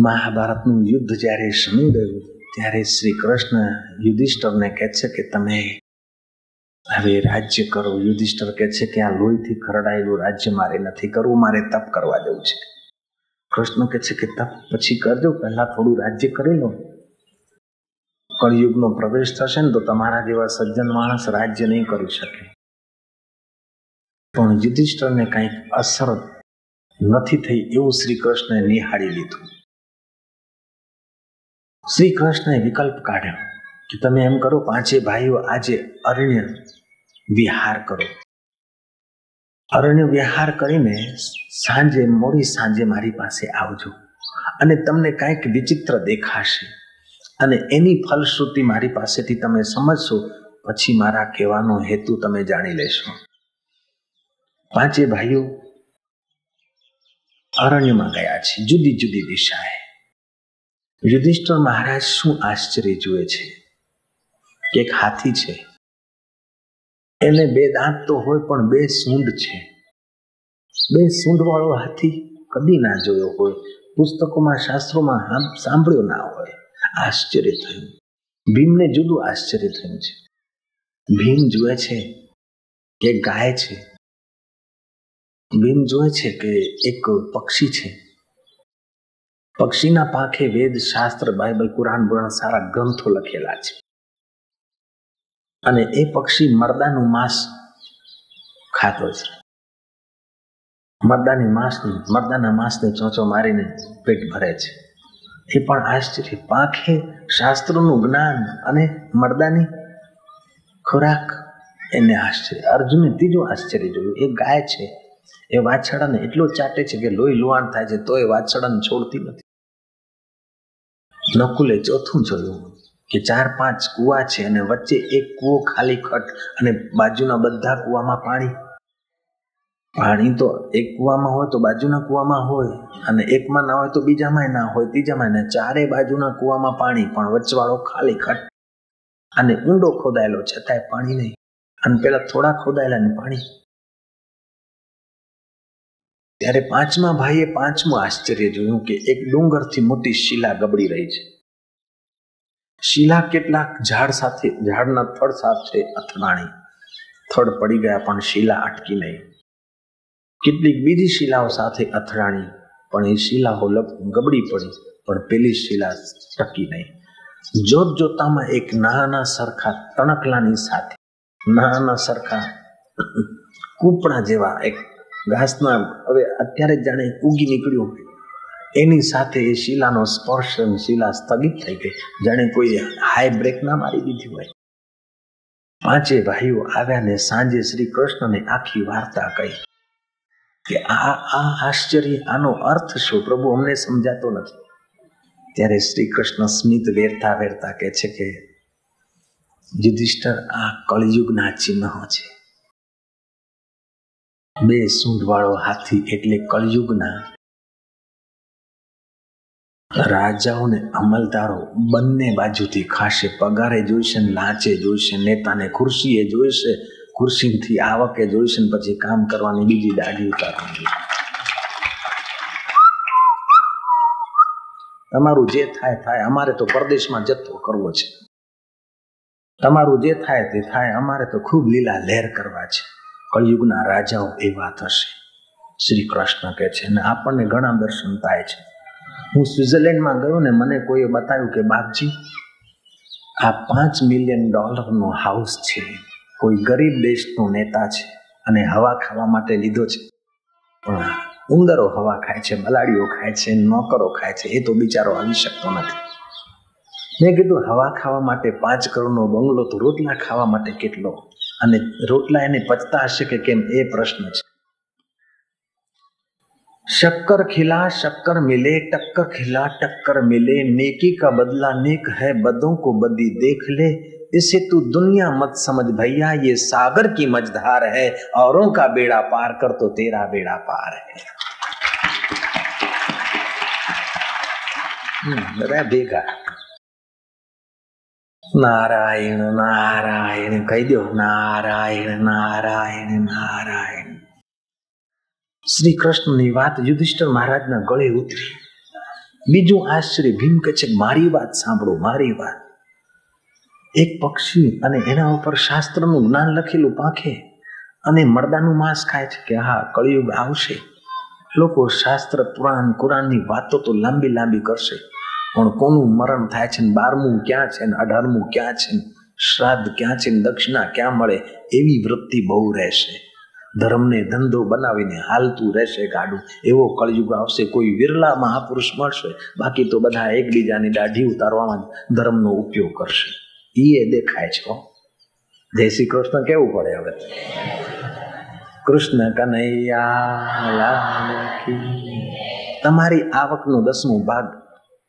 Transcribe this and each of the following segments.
મહાભારતનું યુદ્ધ જ્યારે શમી ગયું ત્યારે શ્રી કૃષ્ણ યુધિષ્ઠરને કહે છે કે તમે હવે રાજ્ય કરો. યુધિષ્ઠર કહે છે કે આ લોહીથી ખરડાયેલું રાજ્ય મારે નથી કરવું, મારે તપ કરવા જવું છે. કૃષ્ણ કહે છે કે તપ પછી કરજો, પહેલા થોડું રાજ્ય કરી લો. કળિયુગનો પ્રવેશ થશે ને તો તમારા જેવા સજ્જન માણસ રાજ્ય નહીં કરી શકે. પણ યુધિષ્ઠરને કંઈક અસર નથી થઈ એવું શ્રી કૃષ્ણે નિહાળી લીધું. શ્રી કૃષ્ણએ વિકલ્પ કાઢ્યો કે તમે એમ કરો, પાંચે ભાઈઓ આજે અરણ્ય વિહાર કરો. અરણ્ય વિહાર કરીને સાંજે, મોડી સાંજે મારી પાસે આવજો અને તમને કાંઈક વિચિત્ર દેખાશે અને એની ફલશ્રુતિ મારી પાસેથી તમે સમજશો, પછી મારા કહેવાનો હેતુ તમે જાણી લેશો. પાંચે ભાઈઓ અરણ્યમાં ગયા છે, જુદી જુદી દિશાએ. યુધિષ્ઠર મહારાજ શું આશ્ચર્ય જુએ છે? કે એક હાથી છે. એને બે દાંત તો હોય, પણ બે સૂંઢ છે. બે સૂંઢ વાળો હાથી કદી ના જોયો હોય. પુસ્તકોમાં, શાસ્ત્રોમાં સાંભળ્યો ના હોય. આશ્ચર્ય થયું. ભીમને જુદું આશ્ચર્ય થયું છે. ભીમ જુએ છે કે ગાય છે. ભીમ જુએ છે કે એક પક્ષી છે. પક્ષીના પાંખે વેદ, શાસ્ત્ર, બાઇબલ, કુરાન બુરાન સારા ગ્રંથો લખેલા છે. અને એ પક્ષી મરદાનું માંસ ખાતો છે. મરદાની માંસની, મરદાના માંસને ચોંચો મારીને પેટ ભરે છે. એ પણ આશ્ચર્ય. પાંખે શાસ્ત્રનું જ્ઞાન અને મરદાની ખોરાક એને આશ્ચર્ય. અર્જુને ત્રીજું આશ્ચર્ય જોયું. એ ગાય છે. એ વાછડાને એટલો ચાટે છે કે લોહી લુહાણ થાય છે તો એ વાછડાને છોડતી નથી. નકુલે ચોથું જોયું કે ચાર પાંચ કુવા છે અને વચ્ચે એક કૂવો ખાલી ખટ અને બાજુના બધા કુવામાં પાણી. પાણી તો એક કુવામાં હોય તો બાજુના કુવામાં હોય અને એકમાં ના હોય તો બીજામાં ના હોય ત્રીજામાં ના. ચારે બાજુના કુવામાં પાણી, પણ વચવાળો ખાલી ખટ અને ઊંડો ખોદાયેલો, છતાંય પાણી નહીં. અને પેલા થોડા ખોદાયેલા ને પાણી. ત્યારે પાંચમા ભાઈએ પાંચમું આશ્ચર્ય જોયું કે એક ડુંગરથી મોટી શિલા ગબડી રહી છે. શિલા કેટલાક ઝાડ સાથે, ઝાડના થડ સાથે અથડાણી. થડ પડી ગયા પણ શિલા અટકી નહીં. કેટલીક બીજી શિલાઓ સાથે અથડાણી, પણ એ શિલાઓ ગબડી પડી, પણ પેલી શિલા ટકી નહીં. જોત જોતામાં એક નાના સરખા તણકલાની સાથે, નાના સરખા કૂપડા જેવા એક ઘાસના હવે અત્યારે જાણે ઉગી નીકળ્યું. એની સાથે એ શિલાનો સ્પર્શ શિલા સ્થગિત થઈ ગઈ. જાણે કોઈ હાઈ બ્રેક ના મારી દીધી હોય. પાંચે ભાઈઓ આવ્યા ને સાંજે શ્રી કૃષ્ણને આખી વાર્તા કહી કે આ આ આશ્ચર્ય, આનો અર્થ શું? પ્રભુ અમને સમજાતો નથી. ત્યારે શ્રી કૃષ્ણ સ્મિત વેરતા વેરતા કહે છે કે, યુધિષ્ઠર, આ કળયુગના ચિહ્નો છે. બે સૂંઢ વાળો હાથી એટલે કળયુગના રાજાઓને અમલદારો બંને બાજુથી ખાશે, પગારે જોઈશે ને લાંચે જોઈશે, નેતાને ખુરશીએ જોઈશે, ખુરશીથી આવકે જોઈશે પછી કામ કરવાની બીજી દાઢી ઉતારવાની. તમારું જે થાય થાય. અમારે તો પરદેશમાં જથ્થો કરવો છે. તમારું જે થાય, તે થાય. અમારે તો ખૂબ લીલા લહેર કરવા છે. કળયુગના રાજાઓ એવા થશે શ્રી કૃષ્ણ કહે છે, અને આપણને ઘણા દર્શન થાય છે. હું સ્વિટ્ઝરલેન્ડમાં ગયો ને મને કોઈએ બતાવ્યું કે, બાપજી, આ પાંચ મિલિયન ડોલરનો હાઉસ છે. કોઈ ગરીબ દેશનો નેતા છે અને હવા ખાવા માટે લીધો છે. પણ ઉંદરો હવા ખાય છે, બલાડીઓ ખાય છે, નોકરો ખાય છે, એ તો બિચારો આવી શકતો નથી. મેં કીધું, હવા ખાવા માટે પાંચ કરોડનો બંગલો તો રોટલા ખાવા માટે કેટલો અને રોટલા એને પચતા હશે કે કેમ એ પ્રશ્ન છે शक्कर खिला शक्कर मिले टक्कर खिला टक्कर मिले नेकी का बदला नेक है बदों को बदी देख ले इसे तू दुनिया मत समझ भैया ये सागर की मझधार है औरों का बेड़ा पार कर तो तेरा बेड़ा पार है બધા ભેગા નારાયણ નારાયણ, કહી દો, નારાયણ નારાયણ નારાયણ. શ્રી કૃષ્ણની વાત યુધિષ્ઠર મહારાજના ગળે ઉતરી. બીજું આશ્ચર્ય ભીમ કે છે, મારી વાત સાંભળો, મારી વાત. એક પક્ષી અને એના ઉપર શાસ્ત્રનું જ્ઞાન લખેલું પાંખે અને મરદાનું માંસ ખાય છે કે, હા, કળિયુગ આવશે. લોકો શાસ્ત્ર, પુરાણ, કુરાનની વાતો તો લાંબી લાંબી કરશે. પણ કોનું મરણ થાય છે ને બારમું ક્યાં છે ને અઢારમું ક્યાં છે ને? શ્રાદ્ધ ક્યાં છે ને? દક્ષિણા ક્યાં મળે? એવી વૃત્તિ બહુ રહેશે. ધર્મને ધંધો બનાવીને હાલતું રહેશે ગાડું. એવો કળયુગ આવશે, કોઈ વિરલા મહાપુરુષ મળશે. બાકી તો બધા એકબીજાની દાઢી ઉતારવામાં ધર્મનો ઉપયોગ કરશે. એ દેખાય છે જય શ્રી કૃષ્ણ, કેવું પડે હવે? કૃષ્ણ કનૈયા તમારી આવકનો દસમો ભાગ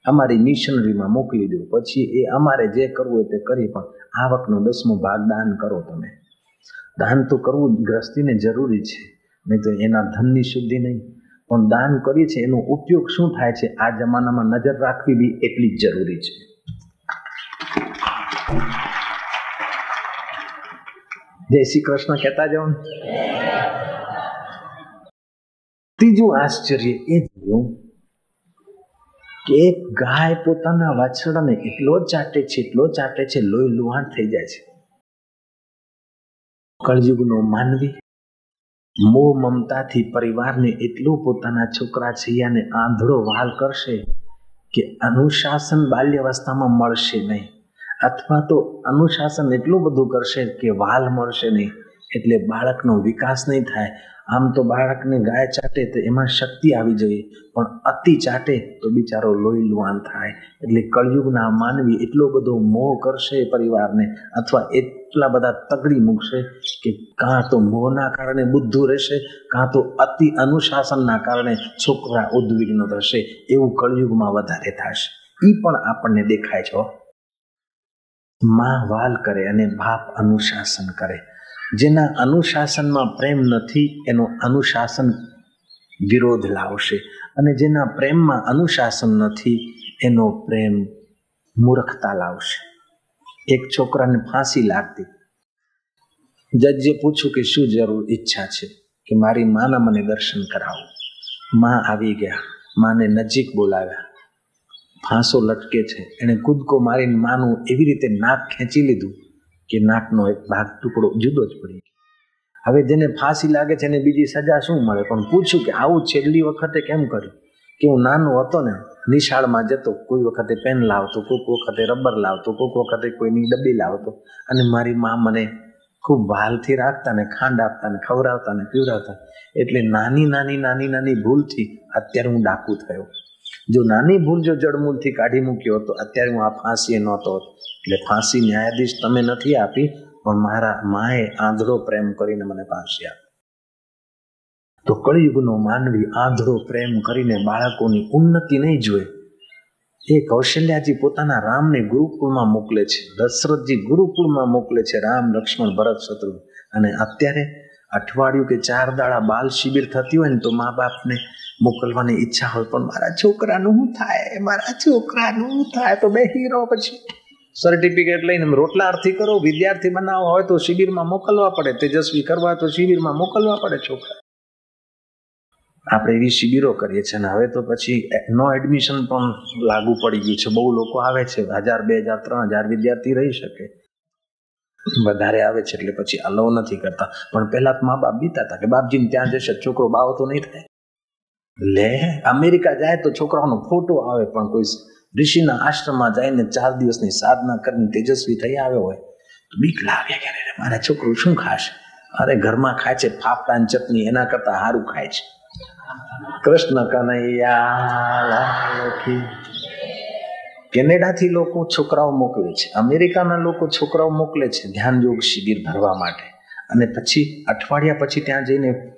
અમારી મિશનરીમાં મોકલી દો. પછી એ અમારે જે કરવું હોય તે કરી પણ આવકનો દસમો ભાગ દાન કરો તમે. દાન તો કરવું ગ્રસ્તીને જરૂરી છે. નહીં તો એના ધનની શુદ્ધિ નહીં. પણ દાન કરીએ છે એનો ઉપયોગ શું થાય છે? આ જમાનામાં નજર રાખવી બી એટલી જ જરૂરી છે. જય શ્રી કૃષ્ણ. કહેતા જાઓ ત્રીજું આશ્ચર્ય એ જોયું કે એક ગાય પોતાના વાછરડાને એટલો ચાટે છે, એટલો ચાટે છે, લોહી લુહાણ થઈ જાય છે. કળજુગનો માનવી મોહ મમતાથી પરિવારને એટલું પોતાના છોકરા છૈયાને આંધળો વાલ કરશે કે અનુશાસન બાલ્યાવસ્થામાં મળશે નહીં. અથવા તો અનુશાસન એટલું બધું કરશે કે વાલ મળશે નહીં. એટલે બાળકનો વિકાસ નહીં થાય આમ તો બાળકને ગાય ચાટે તો એમાં શક્તિ આવી જોઈએ, પણ અતિ ચાટે તો બિચારો લોહી લુહાણ થાય. એટલે કળયુગના માનવી એટલો બધો મોહ કરશે પરિવારને, અથવા એટલા બધા તગડી મૂકશે કે કાં તો મોહના કારણે બુદ્ધુ રહેશે, કાં તો અતિ અનુશાસનના કારણે છોકરા ઉદ્વિગ્ન થશે. એવું કળયુગમાં વધારે થશે. એ પણ આપણને દેખાય છે માં વાલ કરે અને બાપ અનુશાસન કરે. જેના અનુશાસનમાં પ્રેમ નથી, એનો અનુશાસન વિરોધ લાવશે. અને જેના પ્રેમમાં અનુશાસન નથી, એનો પ્રેમ મૂર્ખતા લાવશે. એક છોકરાને ફાંસી લાગતી. જજે પૂછ્યું કે શું જરૂર ઈચ્છા છે કે મારી માના મને દર્શન કરાવો. માં આવી ગયા. માને નજીક બોલાવ્યા. ફાંસો લટકે છે. એણે કૂદકો મારીને માનું એવી રીતે નાક ખેંચી લીધું. કે નાકનો એક ભાગ ટુકડો જુદો જ પડી હવે જેને ફાંસી લાગે છે એને બીજી સજા શું મળે? પણ પૂછ્યું કે આવું છેલ્લી વખતે કેમ કર્યું? કે હું નાનો હતો ને, નિશાળમાં જતો, કોઈ વખતે પેન લાવતો, કોઈક વખતે રબર લાવતો, કોઈક વખતે કોઈની ડબ્બી લાવતો. અને મારી મા મને ખૂબ વાલથી રાખતા ને ખાંડ આપતા ને ખવડાવતા ને પીવડાવતા. એટલે નાની નાની નાની નાની ભૂલથી અત્યારે હું ડાકુ થયો. જો નાની ભૂલ જો જડમૂળથી કાઢી મૂક્યો તો અત્યારે હું આ ફાંસી નહોતો એટલે ફાંસી ન્યાયાધીશ તમે નથી આપી, પણ મારા માએ આંધળો પ્રેમ કરીને મને ફાંસી આપી. તો કળિયુગનો માનવી આંધળો પ્રેમ કરીને બાળકોની ઉન્નતિ નહીં જોએ. એ કૌશલ્યાજી પોતાના રામને ગુરુકુળમાં મોકલે છે. દશરથજી ગુરુકુળમાં મોકલે છે રામ, લક્ષ્મણ, ભરત, શત્રુ. અને અત્યારે અઠવાડિયું કે ચાર દાડા બાલ શિબિર થતી હોય ને તો મા બાપને મોકલવાની ઈચ્છા હોય પણ મારા છોકરાનું શું થાય? મારા છોકરાનું થાય? તો બે હીરો પછી. સર્ટિફિકેટ લઈને રોટલા અર્થી કરો, વિદ્યાર્થી બનાવવા હોય તો શિબિરમાં મોકલવા પડે, તેજસ્વી કરવા તો શિબિરમાં મોકલવા પડે છોકરા. આપણે એવી શિબિરો કરીએ છીએ ને હવે તો પછી નો એડમિશન પણ લાગુ પડી ગયું છે. બહુ લોકો આવે છે. હજાર, બે હજાર, ત્રણ હજાર વિદ્યાર્થી રહી શકે. વધારે આવે છે એટલે પછી અલાવ નથી કરતા. પણ પહેલા મા બાપ બીતા હતા કે બાપજીને ત્યાં જશે, છોકરો બાવો તો નહીં થાય. લે અમેરિકા જાય તો છોકરાઓનો ફોટો આવે, પણ કોઈ ઋષિના આશ્રમમાં જઈને ચાર દિવસની સાધના કરીને તેજસ્વી થઈ આવ્યો હોય, તો બીક લાગે કે મારા છોકરું શું ખાશે? અરે, ઘરમાં ખાય છે ફાફડા ચટણી, એના કરતા સારું ખાય છે. કૃષ્ણ કનૈયા કેનેડાથી લોકો છોકરાઓ મોકલે છે. અમેરિકાના લોકો છોકરાઓ મોકલે છે ધ્યાન યોગ શિબિર ભરવા માટે. અને પછી અઠવાડિયા પછી ત્યાં જઈને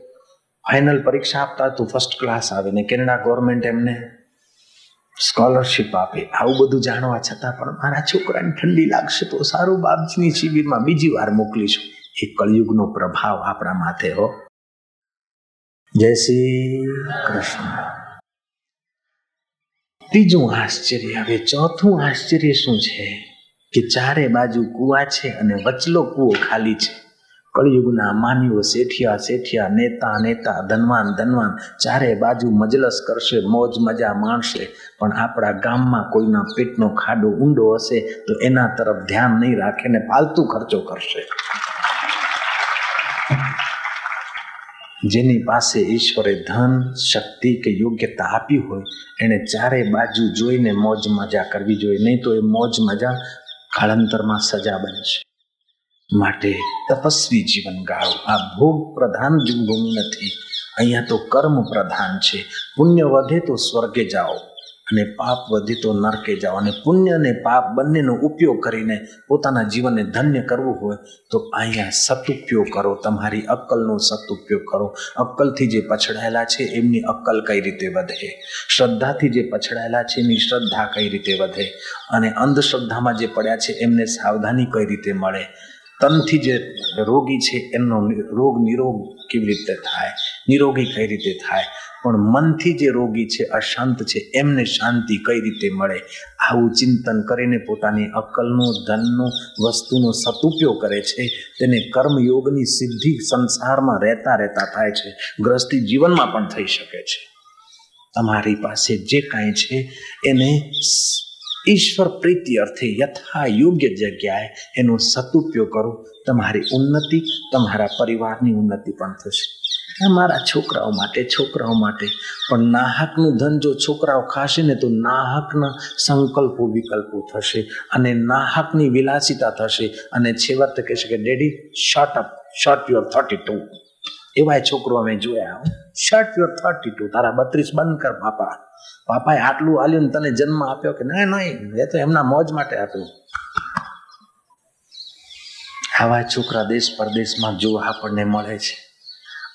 ફાઇનલ પરીક્ષા આપતા હતું ફર્સ્ટ ક્લાસ આવે ને કેનેડા ગવર્મેન્ટ એમને સ્કોલરશિપ આપે. આવું બધું જાણવા છતાં પણ મારા છોકરાને ઠંડી લાગશે તો સારું બાપજીની શિબિરમાં બીજી વાર મોકલીશું. એ કળયુગનો પ્રભાવ આપણા માથે હો. જય શ્રી કૃષ્ણ. ત્રીજું આશ્ચર્ય, હવે ચોથું આશ્ચર્ય શું છે? કે ચારે બાજુ કુવા છે અને વચલો કુવો ખાલી છે. કળિયુગના માનવીઓ શેઠિયા શેઠિયા, નેતા નેતા, ધનવાન ધનવાન, ચારે બાજુ મજલસ કરશે, મોજ મજા માણશે. પણ આપણા ગામમાં કોઈના પેટનો ખાડો ઊંડો હશે તો એના તરફ ધ્યાન નહીં રાખે ને ફાલતુ ખર્ચો કરશે. જેની પાસે ઈશ્વરે ધન, શક્તિ કે યોગ્યતા આપી હોય, એને ચારે બાજુ જોઈને મોજ મજા કરવી જોઈએ. નહીં તો એ મોજ મજા કાળાંતરમાં સજા બનશે. માટે તપસ્વી જીવન ગાળો આ ભોગ પ્રધાન ભૂમિ નથી. અહીંયા તો કર્મ પ્રધાન છે. પુણ્ય વધે તો સ્વર્ગે જાઓ અને પાપ વધે તો નરકે જાઓ. અને પુણ્ય અને પાપ બંનેનો ઉપયોગ કરીને પોતાના જીવનને ધન્ય કરવું હોય તો અહીંયા સદુપયોગ કરો. તમારી અક્કલનો સદુપયોગ કરો. અક્કલથી જે પછડાયેલા છે એમની અક્કલ કઈ રીતે વધે? શ્રદ્ધાથી જે પછડાયેલા છે એની શ્રદ્ધા કઈ રીતે વધે? અને અંધશ્રદ્ધામાં જે પડ્યા છે એમને સાવધાની કઈ રીતે મળે? તનથી જે રોગી છે, એમનો રોગ નિરોગ કેવી રીતે થાય? નિરોગી કઈ રીતે થાય? પણ મનથી જે રોગી છે, અશાંત છે, એમને શાંતિ કઈ રીતે મળે? આવું ચિંતન કરીને પોતાની અક્કલનો, ધનનો, વસ્તુનો સદુપયોગ કરે છે. તેને કર્મયોગની સિદ્ધિ સંસારમાં રહેતા રહેતા થાય છે. ગ્રસ્તી જીવનમાં પણ થઈ શકે છે. તમારી પાસે જે કાંઈ છે, એને ઈશ્વર પ્રીતિ અર્થે યથા યોગ્ય જગ્યાએ એનો સદુપયોગ કરો. તમારી ઉન્નતિ તમારા પરિવારની ઉન્નતિ પણ થશે. મારા છોકરાઓ માટે છોકરાઓ માટે. પણ નાહકનું ધન જો છોકરાઓ ખાશે ને તો નાહકના સંકલ્પો, વિકલ્પો થશે અને નાહકની વિલાસિતા થશે. અને છેવટે કહેશે કે, daddy shut up shut your thirty two એવા છોકરો અમે જોયા શર્ટ યોર થર્ટી ટુ તારા બત્રીસ બંધ કર પાપા પાપાએ આટલું આલ્યું તને જન્મ આપ્યો કે નહીં નહીં, એ તો એમના મોજ માટે આપ્યું. આવા છોકરા દેશ પરદેશમાં જો આપણને મળે છે.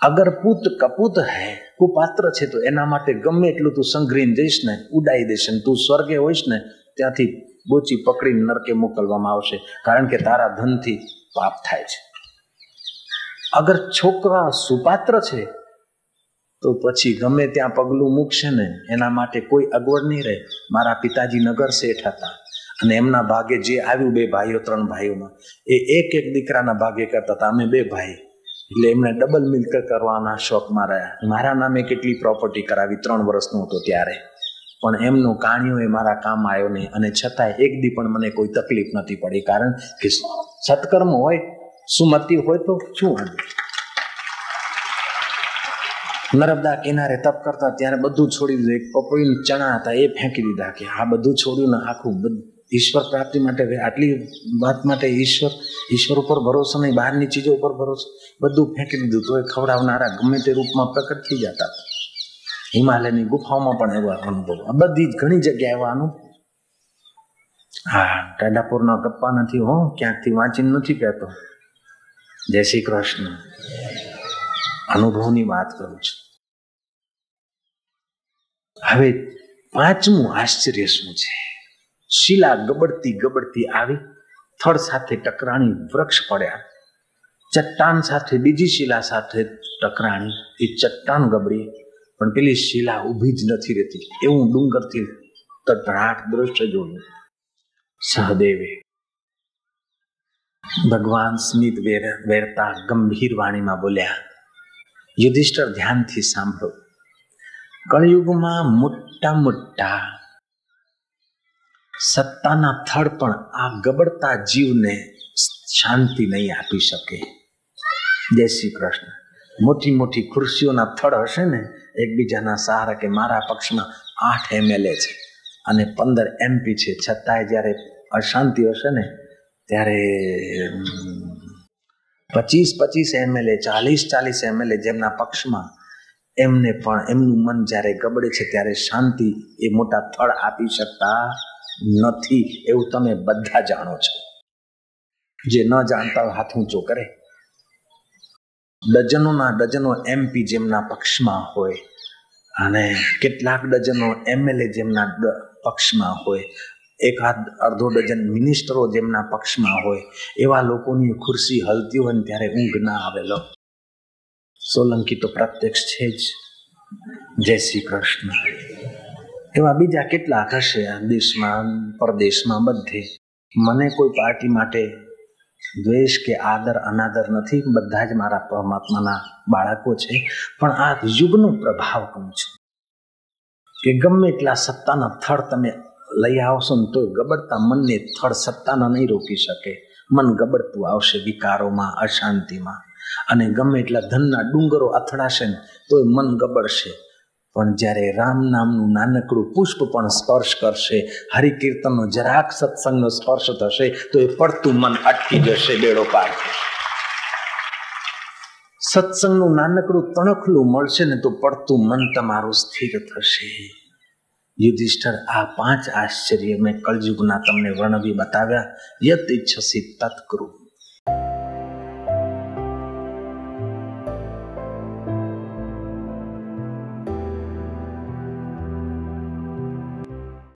અગર પુત કપૂત હે, કુપાત્ર છે, તો એના માટે ગમે એટલું તું સંઘરીને જઈશ ને, ઉડાઈ દેશે ને, તું સ્વર્ગે હોઈશ ને, ત્યાંથી બોચી પકડીને નરકે મોકલવામાં આવશે. કારણ કે તારા ધનથી પાપ થાય છે. અગર છોકરા સુપાત્ર છે તો પછી ગમે ત્યાં પગલું મૂકશે ને, એના માટે કોઈ અગવડ નહીં રહે. મારા પિતાજી નગર શેઠ હતા. અને એમના ભાગે જે આવ્યું બે ભાઈઓ, ત્રણ ભાઈઓમાં, એ એક એક દીકરાના ભાગે કરતા હતા. અમે બે ભાઈ. એટલે એમને ડબલ મિલ્ક કરવાના શોખમાં રહ્યા. મારા નામે કેટલી પ્રોપર્ટી કરાવી, ત્રણ વર્ષનો હતો ત્યારે. પણ એમનું કાણિયો એ મારા કામ આવ્યો નહીં. અને છતાંય એક દી પણ મને કોઈ તકલીફ નથી પડી. કારણ કે સત્કર્મ હોય સુમતિ હોય તો શું વાંધો? નર્મદા કિનારે તપ કરતા ત્યારે બધું છોડી દીધું. એક પપૈયું ચણા હતા, એ ફેંકી દીધા કે આ બધું છોડ્યું ને આખું ઈશ્વર પ્રાપ્તિ માટે આટલી વાત માટે ઈશ્વર ઈશ્વર ઉપર ભરોસો નહીં, બહારની ચીજો ઉપર ભરોસો. બધું ફેંકી દીધું. તો એ ખવડાવનારા ગમે તે રૂપમાં પ્રકટ થઈ જતા. હિમાલયની ગુફાઓમાં પણ એવા અનુભવ. આ બધી જ ઘણી જગ્યાએ એવા અનુભવ. હા ટાડાપુરના ગપ્પા નથી, હો, ક્યાંકથી વાંચીને નથી કહેતો. જય શ્રી કૃષ્ણ. અનુભવની વાત કરું છું. હવે પાંચમું આશ્ચર્ય શું છે? શિલા ગબડતી ગબડતી આવી, થડ સાથે ટકરાણી વૃક્ષ પડ્યા. ચટ્ટાન સાથે બીજી શિલા સાથે ટકરાણી, એ ચટ્ટાન ગબડી. પણ પેલી શિલા ઊભી જ નથી રહેતી. એવું ડુંગરથી તટરાટ દ્રશ્ય જોયું. સહદેવે, ભગવાન સ્મિત વેરતા ગંભીર વાણીમાં બોલ્યા યુધિષ્ઠર ધ્યાનથી સાંભળો. કળયુગમાં મોટા મોટા સત્તાના થડ પણ આ ગબડતા જીવને શાંતિ નહીં આપી શકે. જય શ્રી કૃષ્ણ. મોટી મોટી ખુરશીઓના થડ હશે ને, એકબીજાના સહારા કે મારા પક્ષમાં આઠ એમએલએ છે અને પંદર એમપી છે. છતાંય જ્યારે અશાંતિ હશે ને, ત્યારે પચીસ પચીસ એમએલએ ચાલીસ ચાલીસ એમએલએ જેમના પક્ષમાં એમને પણ એમનું મન જ્યારે ગબડે છે ત્યારે શાંતિ એ મોટા થળ આપી શકતા નથી એવું તમે બધા જાણો છો. જે ન જાણતા હોય હાથ ઊંચો કરે. ડઝનોના ડઝનો એમપી જેમના પક્ષમાં હોય અને કેટલાક ડઝનો એમએલએ જેમના પક્ષમાં હોય એકાદ અડધો ડઝન મિનિસ્ટરો જેમના પક્ષમાં હોય, એવા લોકોની ખુરશી હલતી હોય ને ત્યારે ઊંઘ ના આવેલો સોલંકી તો પ્રત્યક્ષ છે જ. જય શ્રી કૃષ્ણ. એવા બીજા કેટલા હશે આ દેશમાં, પરદેશમાં બધે. મને કોઈ પાર્ટી માટે દ્વેષ કે આદર, અનાદર નથી. બધા જ મારા પરમાત્માના બાળકો છે. પણ આ યુગનો પ્રભાવ કહું છું. કે ગમે એટલા સત્તાના થળ તમે લઈ આવશો ને તો ગબડતા મનને થળ સત્તાના નહીં રોકી શકે. મન ગબડતું આવશે વિકારોમાં, અશાંતિમાં. અને ગમે એટલા ધનના ડુંગરો અથડાશે ને તોય મન ગબડશે. પણ જ્યારે રામ નામનું નાનકડું પુષ્પ પણ સ્પર્શ કરશે, હરિકીર્તનનો જરાક સત્સંગનો સ્પર્શ થશે તો એ પડતું મન અટકી જશે બેડો પાર. સત્સંગનું નાનકડું તણખલું મળશે ને તો પડતું મન તમારું સ્થિર થશે. યુધિષ્ઠર આ પાંચ આશ્ચર્ય મેં કલયુગના તમને વર્ણવી બતાવ્યા યત ઈચ્છસી તત્કરું